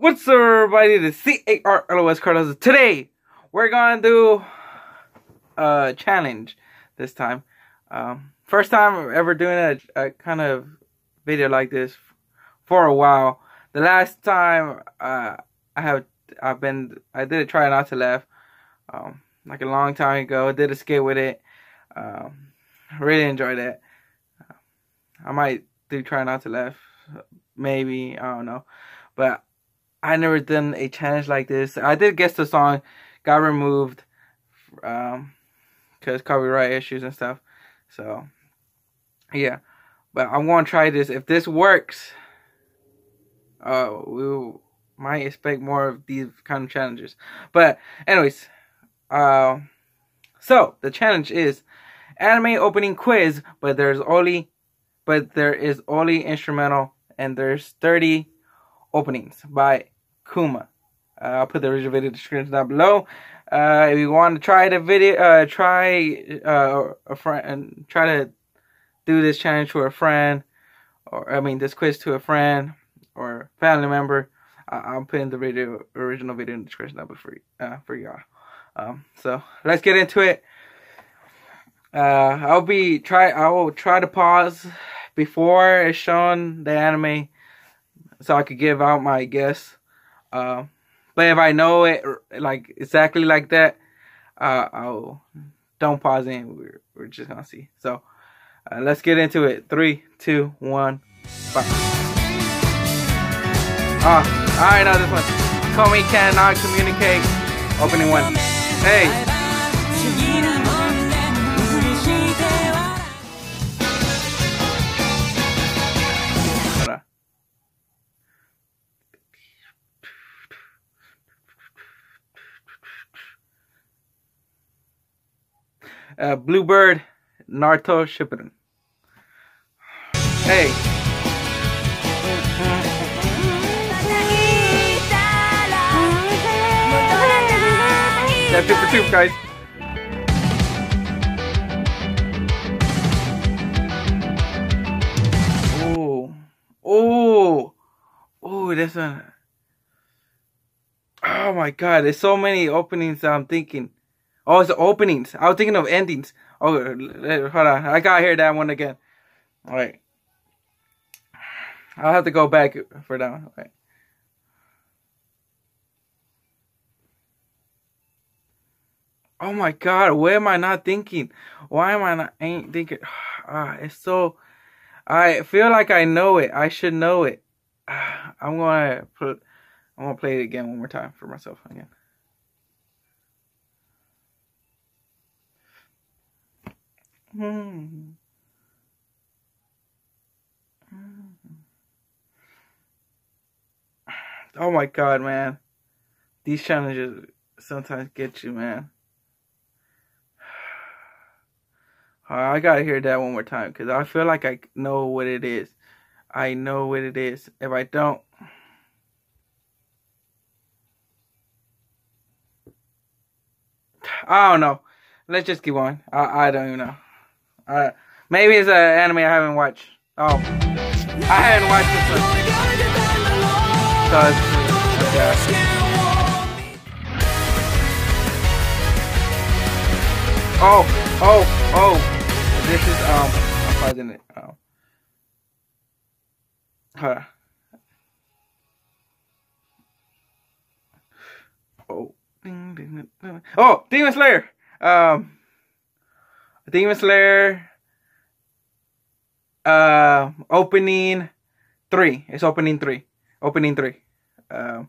What's up, everybody? The C-A-R-L-O-S Carlos. Today, we're gonna do a challenge this time. Um, first time ever doing a, a, kind of video like this for a while. The last time uh, I have I've been I did a try not to laugh um, like a long time ago. I did a skit with it. Um, really enjoyed it. I might do try not to laugh, maybe I don't know, but I never done a challenge like this. I did guess the song got removed, um, cause copyright issues and stuff. So, yeah, but I'm gonna try this. If this works, uh, we might expect more of these kind of challenges. But anyways, uh, so the challenge is anime opening quiz, but there's only, but there is only instrumental, and there's 30 openings by Kuma. Uh, I'll put the original video description down below. Uh, if you want to try the video, uh, try uh, a friend and try to do this challenge to a friend, or I mean this quiz to a friend or family member. I- am putting the video original video in the description down for uh, for y'all. Um, so let's get into it. Uh, I'll be try. I will try to pause before it's shown the anime, so I could give out my guess. Uh, but if I know it like exactly like that, uh, I'll don't pause in. We're we're just gonna see. So uh, let's get into it. Three, two, one, five. Ah, I know this one. Komi cannot communicate. Opening one. Hey. Uh, Bluebird, Naruto Shippuden. Hey. That's it for two, guys. Oh, oh, oh, this one. Oh my god, there's so many openings I'm thinking. Oh, it's openings. I was thinking of endings. Oh, hold on. I gotta hear that one again. All right. I'll have to go back for that one. All right. Oh my god, where am I not thinking? Why am I not ain't thinking? Ah, it's so I feel like I know it. I should know it. I'm gonna put I'm gonna play it again one more time for myself again. Hmm. Oh my god, man. These challenges sometimes get you, man. I gotta hear that one more time because I feel like I know what it is. I know what it is. If I don't, I don't know. Let's just keep on. I I don't even know. Uh, maybe it's an anime I haven't watched. Oh, I haven't watched this one. Cause, yeah. Oh, oh, oh. This is, um, I'm pausing it. Oh. On. Oh. Oh, Demon Slayer. Um, Demon Slayer uh opening three. It's opening three. Opening three. Um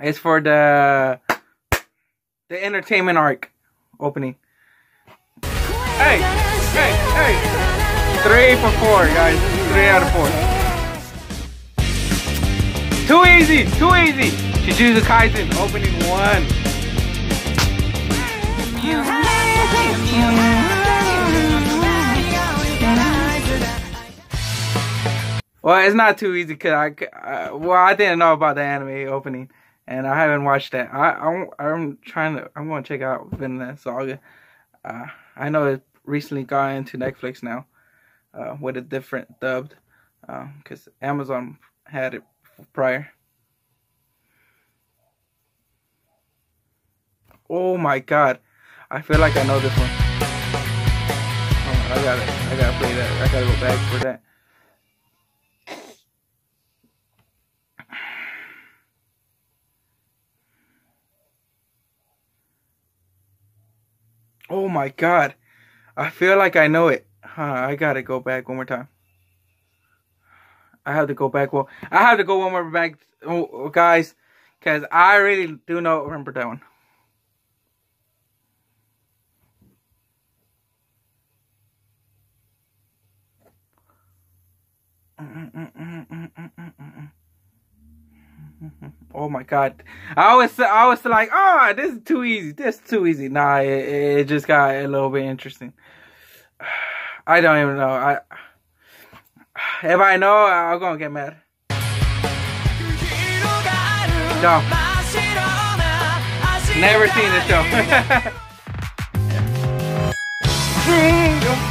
it's for the the entertainment arc opening. Hey, hey, hey. Three for four, guys. Three out of four. Too easy, too easy. Jujutsu Kaisen opening one. Well, it's not too easy because I, uh, well, I didn't know about the anime opening, and I haven't watched that. I, I am trying to, I'm gonna check out Vinland Saga. Uh, I know it recently got into Netflix now, uh, with a different dubbed, um, because Amazon had it prior. Oh my God, I feel like I know this one. I gotta, I gotta play that. I gotta go back for that. Oh my god. I feel like I know it. Huh, I gotta go back one more time. I have to go back. Well, I have to go one more back, oh, guys, because I really do not remember that one. Oh my god! I was I was like, oh, this is too easy. This is too easy. Nah, it, it just got a little bit interesting. I don't even know. I if I know, I'm gonna get mad. No. Never seen this show.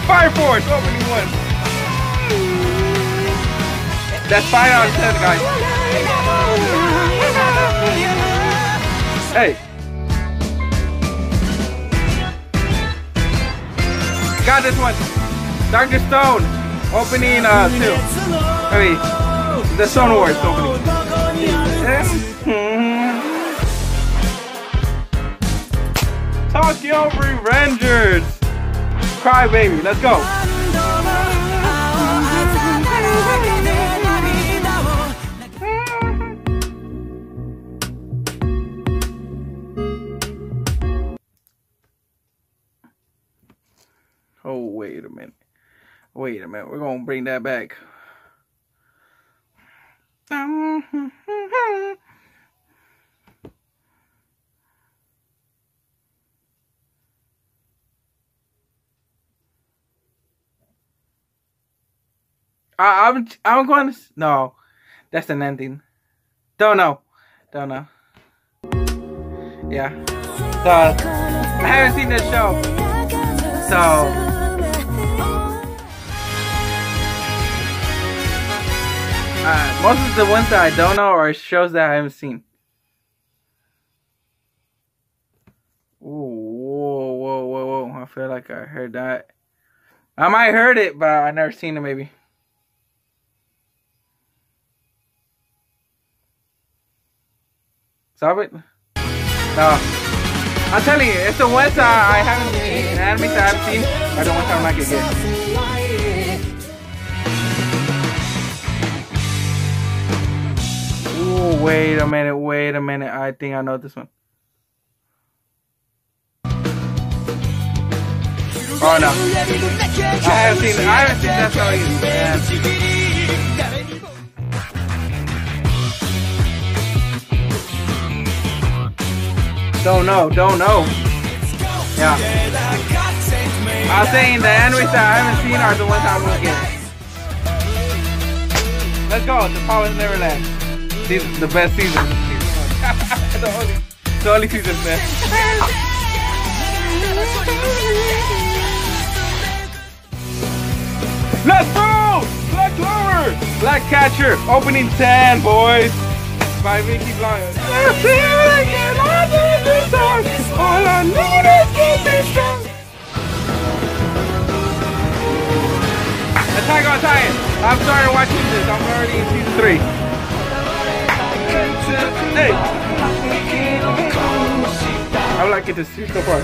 Fire Force opening one. That's five out of ten, guys. Hey. Got this one. Dr. Stone. Opening uh two. I mean the Stone Wars opening. Tokyo Revengers. Cry baby, let's go. Oh, wait a minute. Wait a minute. We're going to bring that back. I, I'm I'm going to no, that's an ending. Don't know, don't know. Yeah, so I haven't seen this show, so. Uh, most of the ones that I don't know are shows that I haven't seen. Ooh, whoa, whoa, whoa, whoa! I feel like I heard that. I might heard it, but I never seen it. Maybe. Stop it. No. I'm telling you, it's the ones that I haven't seen, the anime that I've seen, are the ones not gonna get. Ooh, wait a minute, wait a minute. I think I know this one. Oh no. I haven't seen I haven't seen that either. Yeah. Don't know, don't know. Yeah. I was saying the animes that I haven't seen are the ones I'm gonna get. Let's go, the Power of Neverland. Season, the best season. the, only, the only season man. Let's go! Black Clover! Black Catcher, opening 10, boys! By Vickeblanka. All I need is keep me strong. Attack on Titan. I'm starting watching this. I'm already in season three. Hey. I like it to see so far.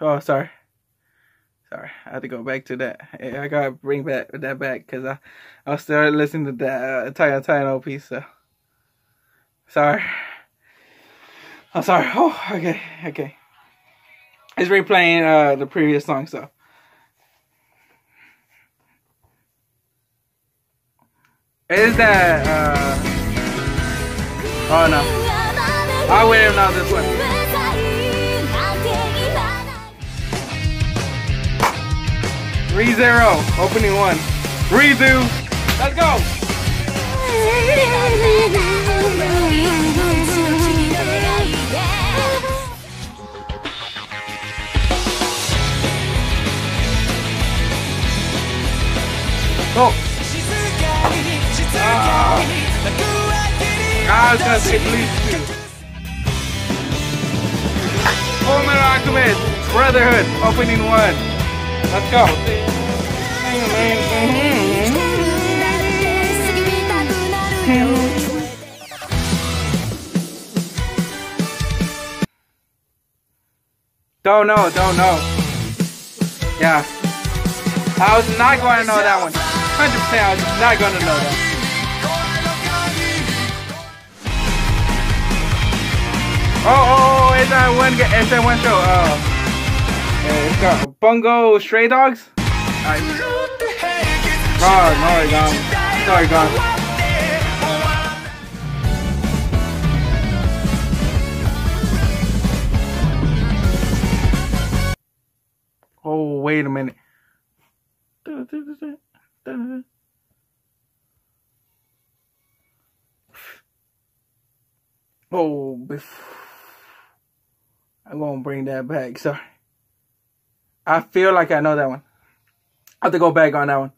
Oh, sorry. Sorry, I had to go back to that. I gotta bring back that back because I I started listening to that uh, Italian Italian piece. So sorry. I'm sorry. Oh, okay, okay. It's replaying uh, the previous song, so. Is that uh? Oh no! I wouldn't know this one. ReZero, opening one. Redo, let's go! Oh! Ah. Bleach too. Full Metal Alchemist Brotherhood opening one. Let's go. Don't know, don't know. Yeah. I was not going to know that one. 100% I was not going to know that. Oh, oh, oh, it's that one, it's that one show. Oh. Yeah, it's got Bungo Stray Dogs. Oh, no, it's gone. Sorry, gone. Oh, wait a minute. Oh, I'm gonna bring that back. Sorry. I feel like I know that one. I have to go back on that one.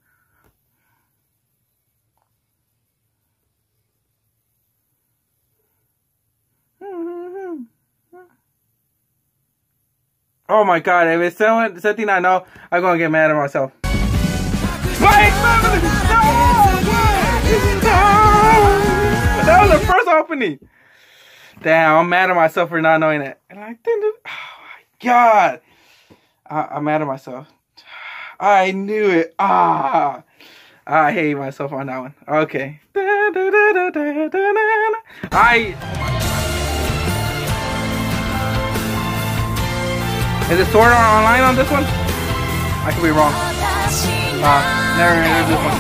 Oh my god, if it's someone, something I know, I'm gonna get mad at myself. Wait, no, That was the first opening. Damn, I'm mad at myself for not knowing it. And like, oh my god. I, am mad at myself. I knew it. Ah. I hate myself on that one. Okay. I. Is it Sword Art Online on this one? I could be wrong. Uh, never heard this one.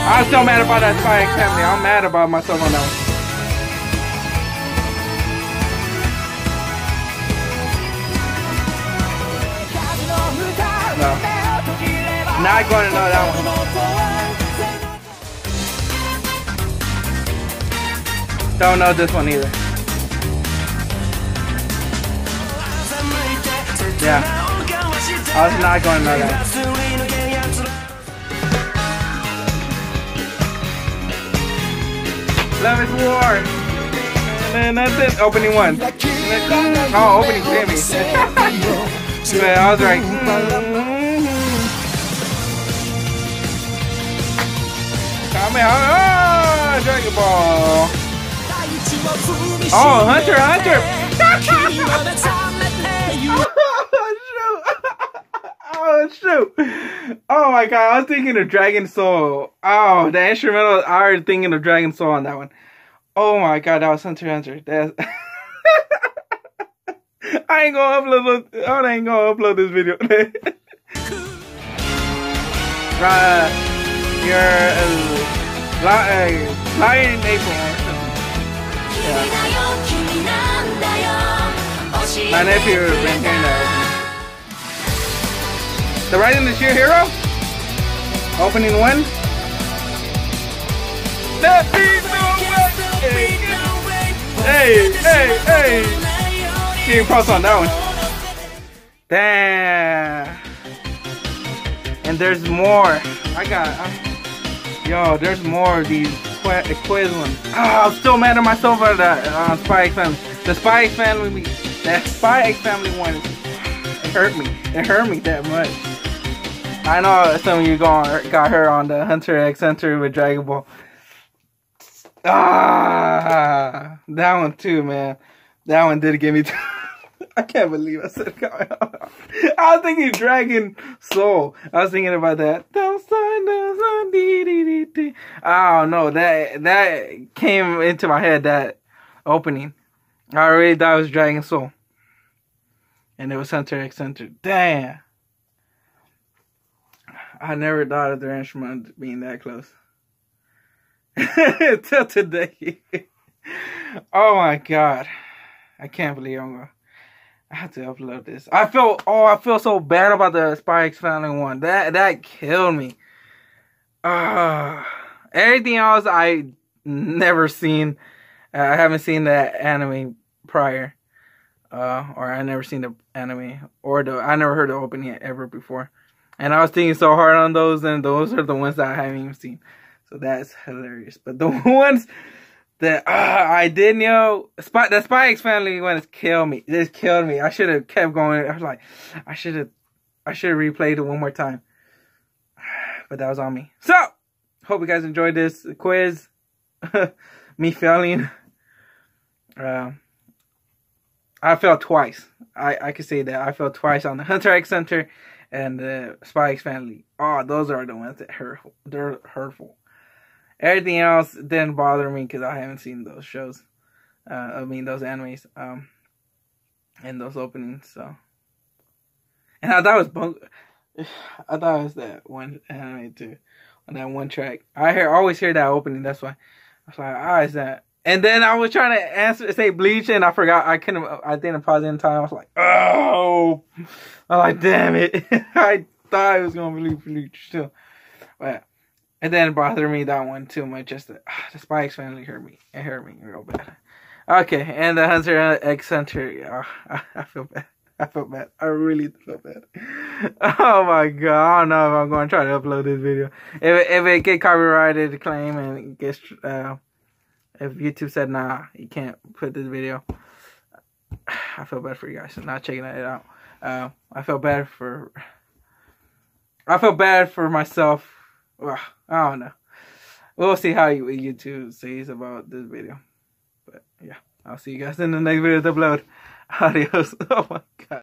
I'm still mad about that Spy Family. I'm mad about myself on that one. Not going to know that one. Don't know this one either. Yeah. I was not going to know that. Love is war. And then that's it. Opening one. Oh, opening Jimmy. yeah, I was right. Hmm. Kamehameha! Ah, Dragon Ball! Oh, Hunter, Hunter! Oh shoot! Oh my god, I was thinking of Dragon Soul. Oh, the instrumental. I was thinking of Dragon Soul on that one. Oh my god, that was Hunter Hunter. That's. I ain't gonna upload. I ain't gonna upload this video. right, you're uh, uh, Lie in April. Yeah. My nephew been hearing that. The Rising the Shield Hero? Opening one? Hey, hey, hey! King Pulse on that one. Damn. And there's more. I got. I'm, yo, there's more of these quiz ones. Oh, I'm still mad at myself for the uh, Spy X Family. The Spy X Family, that Spy X Family one, it hurt me. It hurt me that much. I know some of you got got her on the Hunter X Hunter with Dragon Ball. Ah, that one too, man. That one did give me. I can't believe I said. I was thinking Dragon Soul. I was thinking about that. Oh no, that that came into my head. That opening. I already thought it was Dragon Soul, and it was Hunter X Hunter. Damn. I never thought of their instrument being that close. Till today. oh my god. I can't believe I'm gonna I have to upload this. I feel oh I feel so bad about the Spy X Family one. That that killed me. Uh everything else I never seen. Uh, I haven't seen that anime prior. Uh or I never seen the anime or the I never heard the opening ever before. And I was thinking so hard on those, and those are the ones that I haven't even seen. So that's hilarious. But the ones that uh, I didn't know, Spy, the X Family to kill me. This killed me. I should have kept going. I was like, I should have, I should have replayed it one more time. But that was on me. So, hope you guys enjoyed this quiz. me failing. Uh, I failed twice. I, I can say that. I failed twice on the Hunter X Hunter and the Spy X Family. Oh, those are the ones that hurt. They're hurtful. Everything else didn't bother me because I haven't seen those shows. Uh, I mean those animes. Um, and those openings. So, and I thought it was bunk. I thought it was that one anime too, on that one track. I hear always hear that opening. That's why I was like, ah, is that? And then I was trying to answer say bleach, and I forgot. I couldn't. I didn't pause in time. I was like, oh, I'm like, damn it. I thought it was gonna be bleach too, but it didn't bother me that one too much. Just the, uh, the X Family hurt me. It hurt me real bad. Okay, and the Hunter X Hunter. Yeah, I, I feel bad. I feel bad. I really feel bad. Oh my god! I don't know if I'm going to try to upload this video. If if it get copyrighted claim and gets uh, if YouTube said nah, you can't put this video. I feel bad for you guys not checking it out. Uh, I feel bad for. I feel bad for myself. Ugh, I don't know. We'll see how YouTube says about this video. But yeah, I'll see you guys in the next video to upload. Adios. Oh my god.